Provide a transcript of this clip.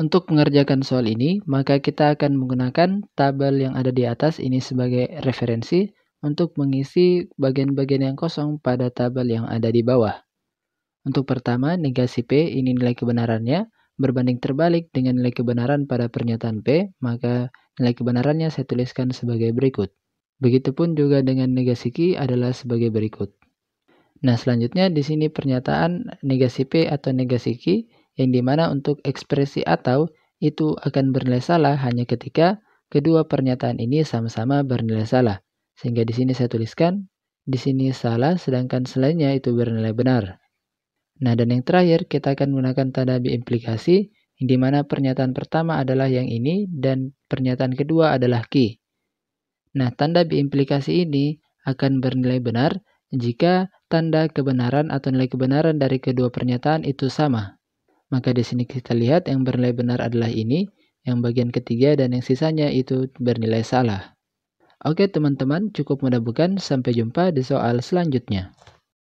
Untuk mengerjakan soal ini, maka kita akan menggunakan tabel yang ada di atas ini sebagai referensi untuk mengisi bagian-bagian yang kosong pada tabel yang ada di bawah. Untuk pertama, negasi P ini nilai kebenarannya berbanding terbalik dengan nilai kebenaran pada pernyataan P, maka nilai kebenarannya saya tuliskan sebagai berikut. Begitupun juga dengan negasi Q adalah sebagai berikut. Nah, selanjutnya di sini pernyataan negasi P atau negasi Q yang di mana untuk ekspresi atau itu akan bernilai salah hanya ketika kedua pernyataan ini sama-sama bernilai salah. Sehingga di sini saya tuliskan, di sini salah sedangkan selainnya itu bernilai benar. Nah, dan yang terakhir kita akan menggunakan tanda biimplikasi yang di mana pernyataan pertama adalah yang ini dan pernyataan kedua adalah key. Nah, tanda biimplikasi ini akan bernilai benar jika tanda kebenaran atau nilai kebenaran dari kedua pernyataan itu sama. Maka di sini kita lihat yang bernilai benar adalah ini, yang bagian ketiga dan yang sisanya itu bernilai salah. Oke teman-teman, cukup mudah bukan? Sampai jumpa di soal selanjutnya.